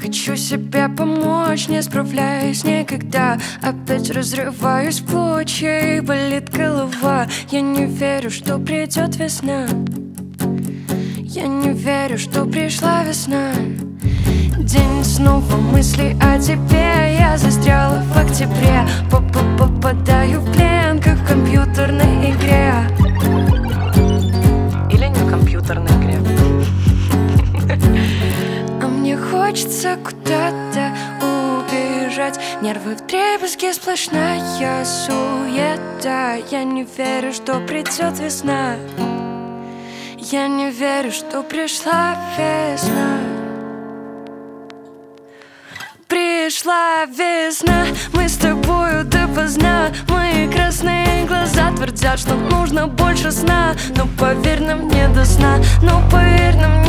Хочу себе помочь, не справляюсь никогда. Опять разрываюсь в клочья и болит голова. Я не верю, что придет весна. Я не верю, что пришла весна. День снова мысли о тебе. Я застряла в октябре. П -п Попадаю в плен, как в компьютерной игре хочется куда-то убежать. Нервы в дребезге, сплошная суета. Я не верю, что придет весна. Я не верю, что пришла весна. Пришла весна, мы с тобою допоздна Мои красные глаза твердят, что нужно больше сна. Но поверь нам не до сна, но поверь нам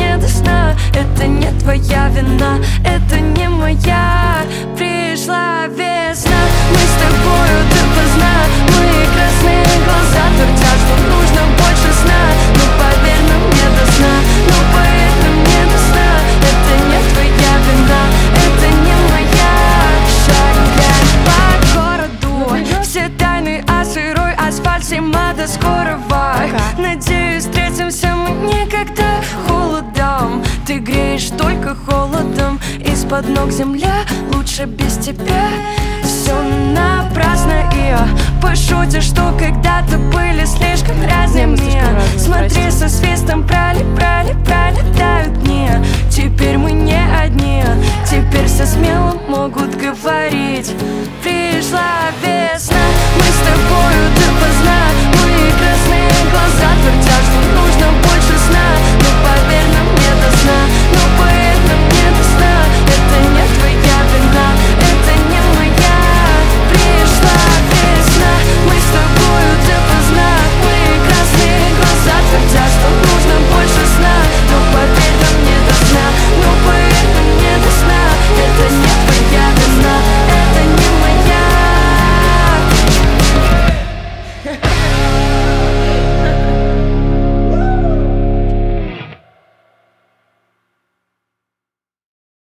вина, это не моя. Пришла весна, мы с тобою допоздна. Мои красные глаза твердят, что нужно больше сна. Но поверь нам не до сна, но поверь нам не до сна. Это не твоя вина, это не моя. Шагать по городу Все тайны о сырой асфальт Зима до скорого Надеюсь, встретимся мы никогда из-под ног земля Лучше без тебя. Все напрасно и я Пошутишь, что когда-то были слишком разными. Смотри, со свистом прали, прали, пролетают дни. Теперь мы не одни. Теперь со смелым могут говорить. Пришла